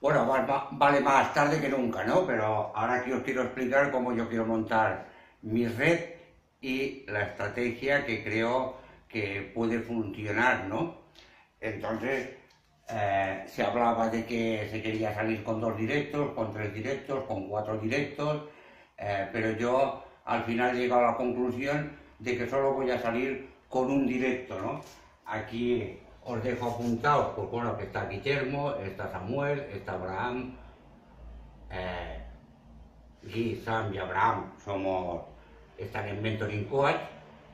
Bueno, vale más tarde que nunca, ¿no? Pero ahora aquí os quiero explicar cómo yo quiero montar mi red y la estrategia que creo que puede funcionar, ¿no? Entonces, eh, se hablaba de que se quería salir con dos directos, con tres directos, con cuatro directos, eh, pero yo al final he llegado a la conclusión de que solo voy a salir con un directo, ¿no? Aquí os dejo apuntados, pues bueno, que está Guillermo, está Samuel, está Abraham, eh, Sam y Abraham somos, están en Mentoring Coach,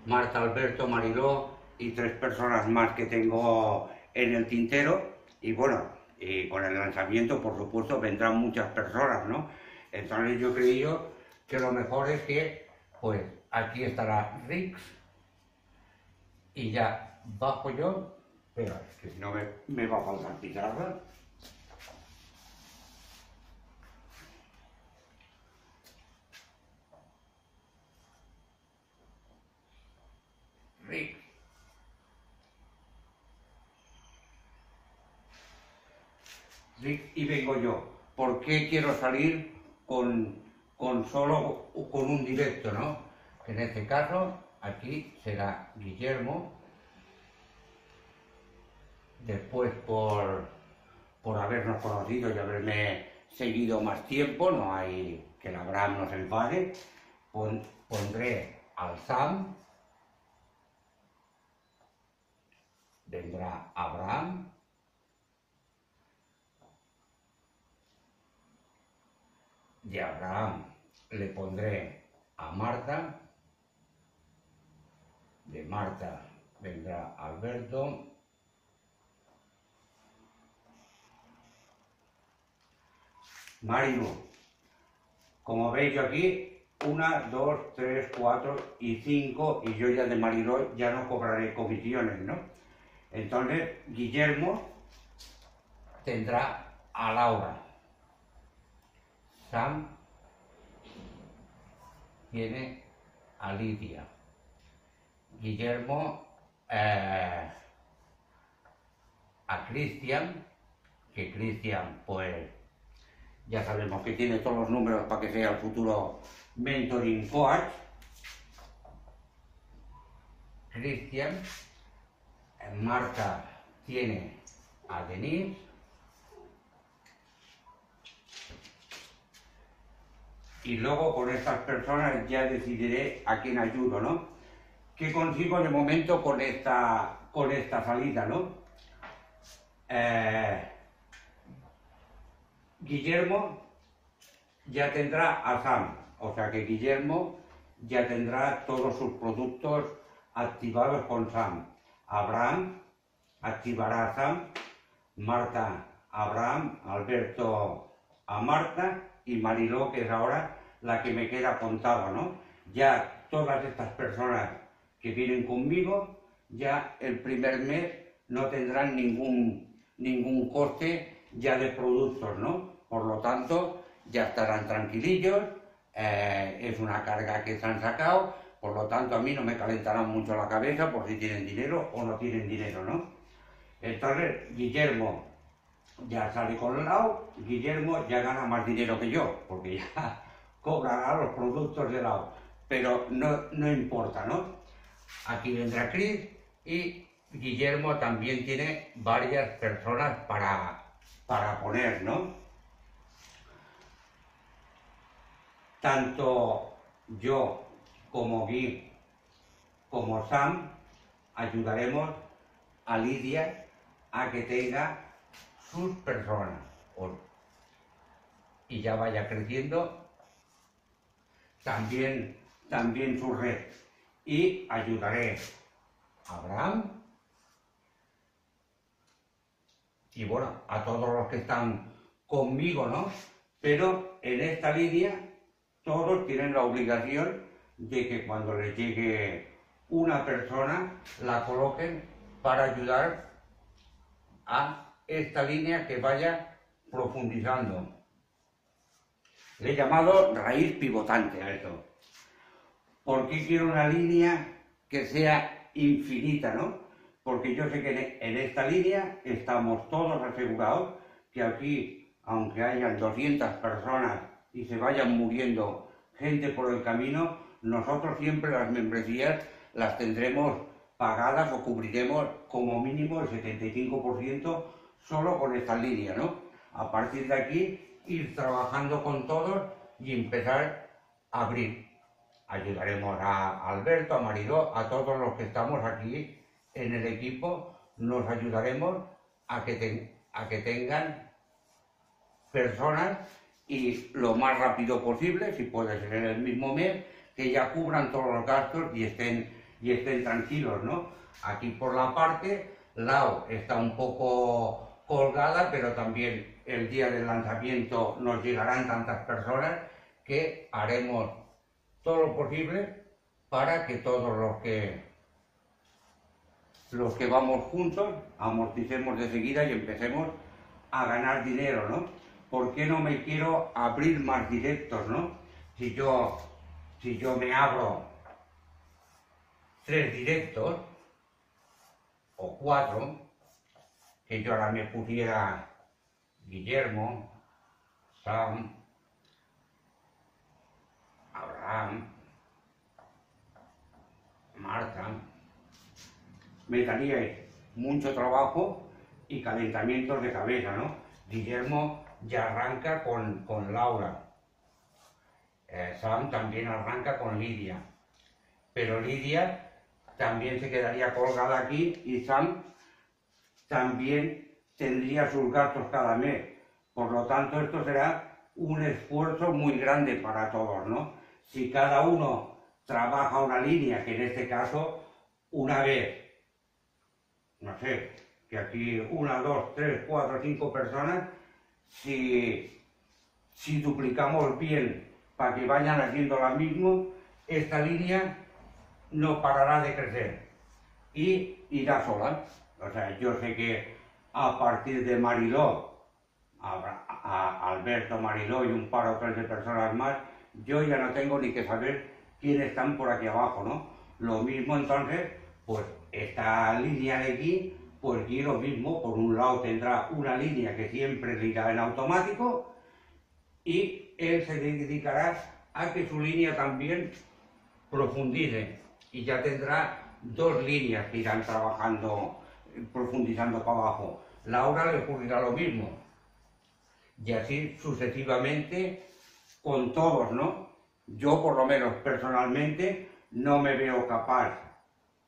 Marta, Alberto, Mariló y tres personas más que tengo en el tintero y bueno, con el lanzamiento por supuesto vendrán muchas personas, ¿no? Entonces yo creo que lo mejor es que pues aquí estará Rix y ya bajo yo Espera, que si no me, me va a faltar pizarra. Rick. Rick, y vengo yo. ¿Por qué quiero salir con, con solo con un directo, no? En este caso, aquí será Guillermo, después por, por habernos conocido y haberme seguido más tiempo, no hay que el Abraham nos enfade, pondré al Sam, vendrá Abraham, de Abraham le pondré a Marta, de Marta vendrá Alberto, Mario, como veis yo aquí, una, dos, tres, cuatro y cinco, y yo ya de Mariló ya no cobraré comisiones, ¿no? Entonces, Guillermo tendrá a Laura. Sam tiene a Lidia. Guillermo eh, a Cristian, que Cristian pues ya sabemos que tiene todos los números para que sea el futuro mentoring coach. Cristian, Marta tiene a Denise, y luego con estas personas ya decidiré a quién ayudo, ¿no? ¿Qué consigo de momento con esta, con esta salida, no? Eh, Guillermo ya tendrá a Sam, o sea que Guillermo ya tendrá todos sus productos activados con Sam. Abraham activará a Sam, Marta a Abraham, Alberto a Marta y Mariló, que es ahora la que me queda apuntada, ¿no? Ya todas estas personas que vienen conmigo, ya el primer mes no tendrán ningún, ningún coste ya de productos, ¿no? Por lo tanto, ya estarán tranquilillos, eh, es una carga que se han sacado, por lo tanto a mí no me calentarán mucho la cabeza por si tienen dinero o no tienen dinero, ¿no? Entonces, Guillermo ya sale con el lado, Guillermo ya gana más dinero que yo, porque ya cobrará los productos de lado, pero no, no importa, ¿no? Aquí vendrá Chris y Guillermo también tiene varias personas para, para poner, ¿no? Tanto yo como Guy como Sam ayudaremos a Lidia a que tenga sus personas y ya vaya creciendo también, también su red. Y ayudaré a Abraham y bueno, a todos los que están conmigo, ¿no? Pero en esta línea todos tienen la obligación de que cuando les llegue una persona la coloquen para ayudar a esta línea que vaya profundizando. Le he llamado raíz pivotante a esto. ¿Por qué quiero una línea que sea infinita, no? Porque yo sé que en esta línea estamos todos asegurados que aquí aunque hayan 200 personas y se vayan muriendo gente por el camino, nosotros siempre las membresías las tendremos pagadas o cubriremos como mínimo el 75% solo con esta línea, ¿no? A partir de aquí, ir trabajando con todos y empezar a abrir. Ayudaremos a Alberto, a Mariló, a todos los que estamos aquí en el equipo, nos ayudaremos a que, a que tengan personas y lo más rápido posible, si puede ser en el mismo mes, que ya cubran todos los gastos y estén, y estén tranquilos, ¿no? Aquí por la parte, Lao está un poco colgada, pero también el día del lanzamiento nos llegarán tantas personas que haremos todo lo posible para que todos los que los que vamos juntos amorticemos de seguida y empecemos a ganar dinero, ¿no? ¿Por qué no me quiero abrir más directos, no? Si yo, si yo me abro tres directos, o cuatro, que yo ahora me pusiera Guillermo, Sam, Abraham, Marta, me daría mucho trabajo y calentamientos de cabeza, ¿no? Guillermo ya arranca con, con Laura. Eh, Sam también arranca con Lidia. Pero Lidia también se quedaría colgada aquí y Sam también tendría sus gastos cada mes. Por lo tanto, esto será un esfuerzo muy grande para todos, ¿no? Si cada uno trabaja una línea, que en este caso, una vez, no sé, que aquí una, dos, tres, cuatro, cinco personas, si, si duplicamos bien para que vayan haciendo lo mismo, esta línea no parará de crecer y irá sola. O sea, yo sé que a partir de Mariló, a, Alberto, Mariló y un par o tres de personas más, yo ya no tengo ni que saber quiénes están por aquí abajo, ¿no? Lo mismo entonces, pues esta línea de aquí pues lo mismo, por un lado tendrá una línea que siempre irá en automático y él se dedicará a que su línea también profundice y ya tendrá dos líneas que irán trabajando, profundizando para abajo. Laura le ocurrirá lo mismo y así sucesivamente con todos, ¿no? Yo por lo menos personalmente no me veo capaz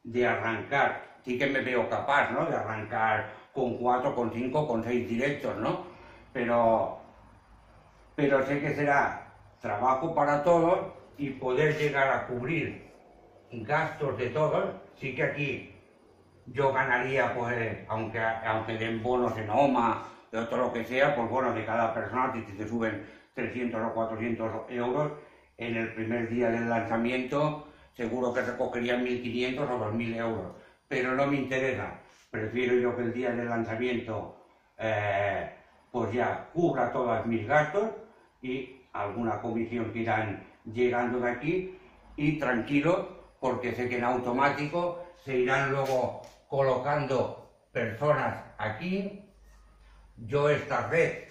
de arrancar sí que me veo capaz, ¿no? De arrancar con cuatro, con cinco, con seis directos, ¿no? Pero, pero sé que será trabajo para todos y poder llegar a cubrir gastos de todos, sí que aquí yo ganaría, pues, aunque, aunque den bonos en OMA, de todo lo que sea, pues bueno, de cada persona, si te suben 300 o 400 euros, en el primer día del lanzamiento seguro que recogerían 1.500 o 2.000 euros pero no me interesa. Prefiero yo que el día del lanzamiento eh, pues ya cubra todos mis gastos y alguna comisión que irán llegando de aquí y tranquilo porque sé que en automático se irán luego colocando personas aquí. Yo esta red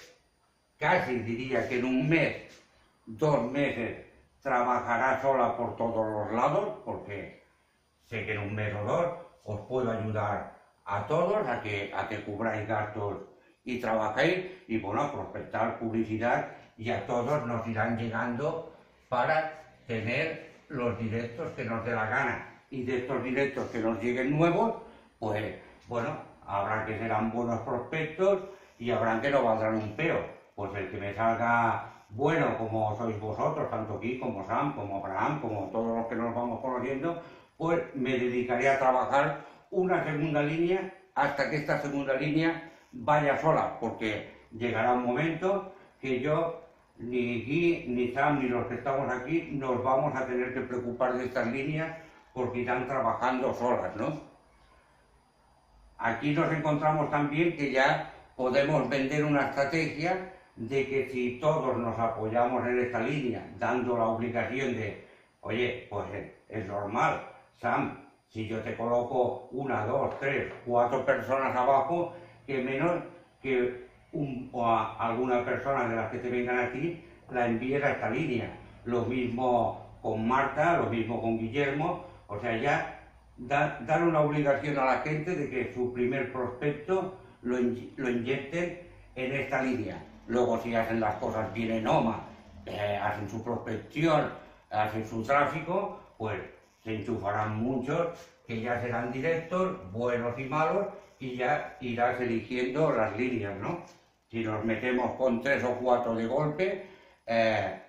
casi diría que en un mes, dos meses, trabajará sola por todos los lados porque sé que en un mes o dos os puedo ayudar a todos a que, a que cubráis gastos y trabajéis y bueno, prospectar publicidad y a todos nos irán llegando para tener los directos que nos dé la gana y de estos directos que nos lleguen nuevos, pues bueno, habrá que serán buenos prospectos y habrán que no valdrán un peo. Pues el que me salga bueno como sois vosotros, tanto aquí como Sam, como Abraham, como todos los que nos vamos conociendo, pues me dedicaré a trabajar una segunda línea hasta que esta segunda línea vaya sola, porque llegará un momento que yo, ni Guy, ni Sam, ni los que estamos aquí, nos vamos a tener que preocupar de estas líneas porque irán trabajando solas, ¿no? Aquí nos encontramos también que ya podemos vender una estrategia de que si todos nos apoyamos en esta línea, dando la obligación de, oye, pues es normal, Sam, si yo te coloco una, dos, tres, cuatro personas abajo, que menos que, o a alguna persona de las que te vengan aquí, la envíes a esta línea. Lo mismo con Marta, lo mismo con Guillermo, o sea, ya dar una obligación a la gente de que su primer prospecto lo, lo inyecten en esta línea. Luego, si hacen las cosas bien en OMA, eh, hacen su prospección, hacen su tráfico, pues se enchufarán muchos que ya serán directos, buenos y malos, y ya irás eligiendo las líneas, ¿no? Si nos metemos con tres o cuatro de golpe, eh,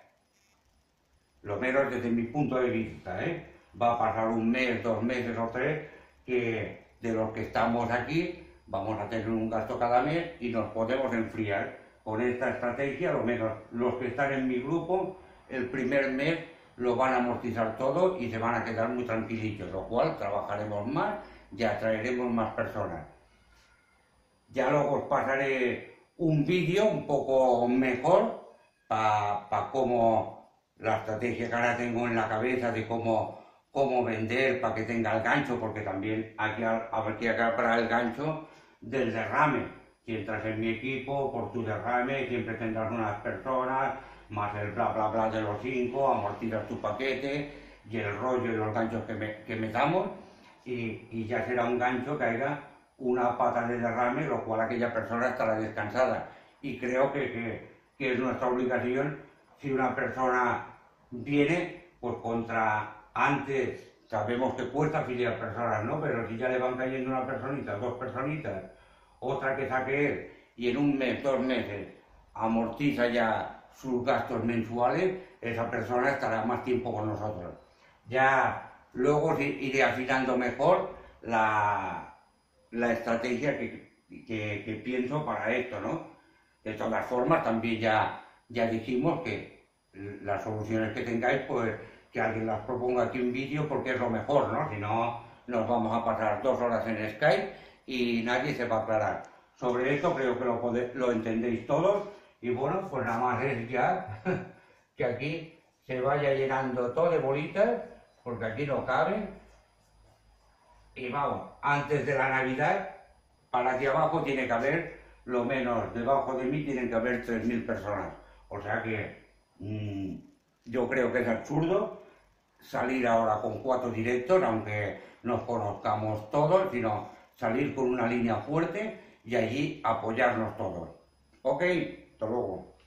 lo menos desde mi punto de vista, ¿eh? va a pasar un mes, dos meses o tres, que de los que estamos aquí vamos a tener un gasto cada mes y nos podemos enfriar. Con esta estrategia, lo menos los que están en mi grupo, el primer mes lo van a amortizar todo y se van a quedar muy tranquilitos, lo cual trabajaremos más y atraeremos más personas. Ya luego os pasaré un vídeo un poco mejor para cómo la estrategia que ahora tengo en la cabeza de cómo, cómo vender para que tenga el gancho, porque también hay que, hay que el gancho del derrame. Si entras en mi equipo, por tu derrame siempre tendrás unas personas, más el bla bla bla de los cinco, amortizas tu paquete y el rollo y los ganchos que, me, que metamos y, y, ya será un gancho que haya una pata de derrame, lo cual aquella persona estará descansada. Y creo que, que, es nuestra obligación, si una persona viene, pues contra antes sabemos que cuesta afiliar personas, ¿no? Pero si ya le van cayendo una personita, dos personitas, otra que saque él, y en un mes, dos meses, amortiza ya sus gastos mensuales, esa persona estará más tiempo con nosotros. Ya luego iré afinando mejor la, la estrategia que, que, pienso para esto, ¿no? De todas formas, también ya, ya dijimos que las soluciones que tengáis, pues que alguien las proponga aquí un vídeo porque es lo mejor, ¿no? Si no, nos vamos a pasar dos horas en Skype y nadie se va a aclarar. Sobre esto creo que lo, lo entendéis todos y bueno, pues nada más es ya que aquí se vaya llenando todo de bolitas porque aquí no caben y vamos, antes de la Navidad para aquí abajo tiene que haber lo menos, debajo de mí tienen que haber 3.000 personas. O sea que mmm, yo creo que es absurdo salir ahora con cuatro directos, aunque nos conozcamos todos, sino salir con una línea fuerte y allí apoyarnos todos. Ok, hasta luego.